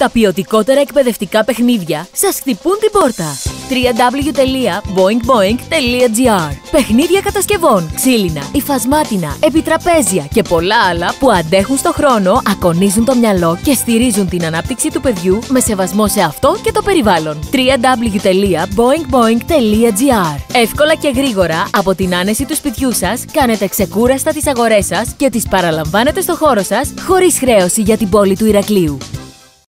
Τα ποιοτικότερα εκπαιδευτικά παιχνίδια σας χτυπούν την πόρτα. www.boingboing.gr Παιχνίδια κατασκευών, ξύλινα, υφασμάτινα, επιτραπέζια και πολλά άλλα που αντέχουν στο χρόνο, ακονίζουν το μυαλό και στηρίζουν την ανάπτυξη του παιδιού με σεβασμό σε αυτό και το περιβάλλον. www.boingboing.gr Εύκολα και γρήγορα από την άνεση του σπιτιού σας κάνετε ξεκούραστα τις αγορές σας και τις παραλαμβάνετε στο χώρο σας χωρίς χρέωση για την πόλη του Ηρακλείου.